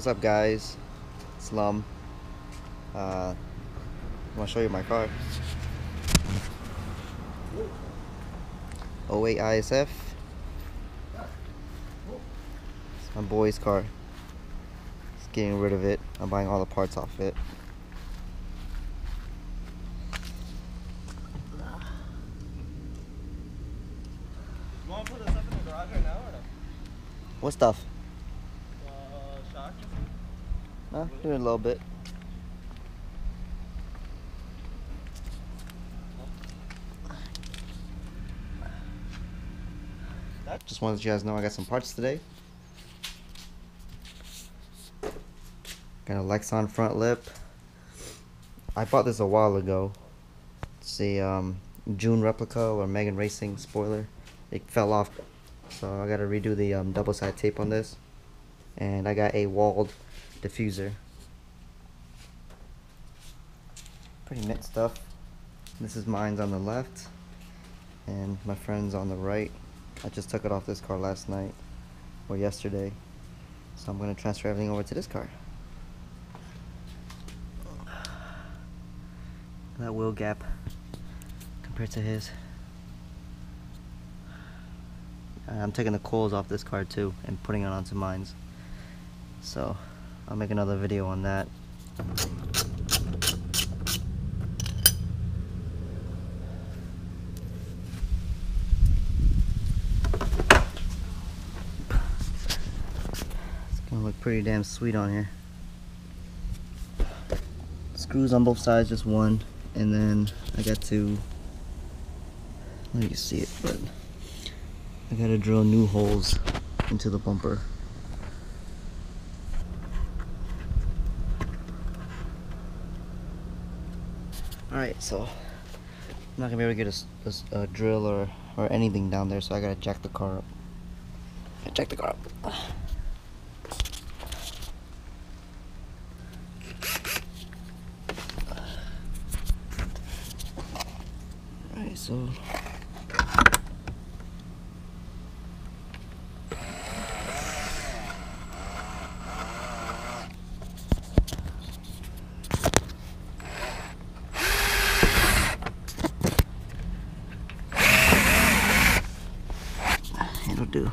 What's up, guys? Slum. Uh, I want to show you my car. 08 ISF. It's my boy's car. He's getting rid of it. I'm buying all the parts off it. You want to put this up in the garage right now or no? What stuff? Uh, shock or something? No, doing a little bit. Just wanted you guys know I got some parts today. Got a Lexon front lip. I bought this a while ago. It's a um, June replica or Megan Racing spoiler. It fell off, so I got to redo the um, double side tape on this. And I got a Wald diffuser. Pretty mint stuff. This is mine's on the left, and my friend's on the right. I just took it off this car last night or yesterday. So I'm going to transfer everything over to this car. That wheel gap compared to his. I'm taking the coils off this car too and putting it onto mine's. So I'll make another video on that. It's gonna look pretty damn sweet on here. Screws on both sides, just one, and then I got to let you see it, but I gotta drill new holes into the bumper. Alright, so I'm not gonna be able to get a drill or, or anything down there, so I gotta jack the car up. I jack the car up. Alright, so do.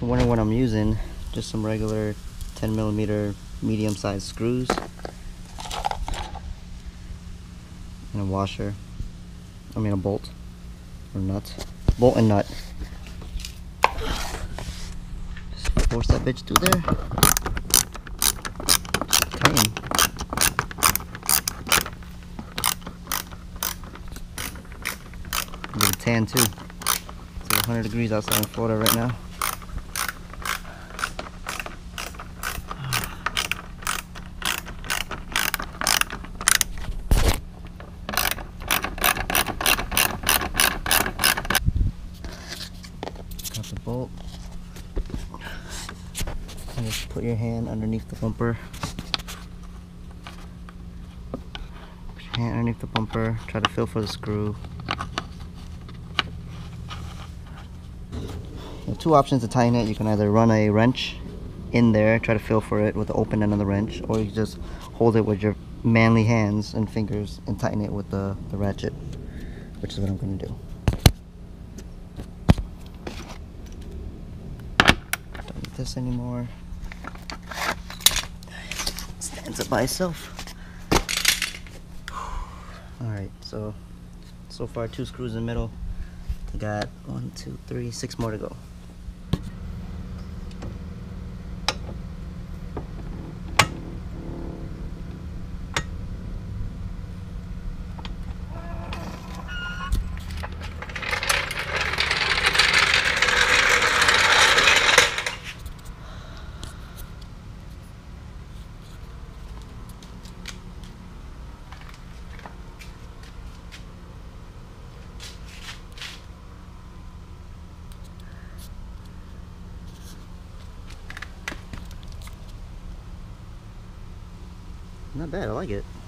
You're wondering what I'm using, just some regular 10 millimeter medium sized screws and a washer. I mean a bolt or nut. Bolt and nut. Just force that bitch through there. A tan too. It's like 100 degrees outside in Florida right now. Got the bolt. And just put your hand underneath the bumper. Put your hand underneath the bumper. Try to feel for the screw. You have two options to tighten it. You can either run a wrench in there, try to feel for it with the open end of the wrench, or you just hold it with your manly hands and fingers and tighten it with the, the ratchet, which is what I'm going to do. Don't need this anymore. It Stands up by itself. Alright, so so far two screws in the middle. I got one, two, three, six more to go. Not bad, I like it.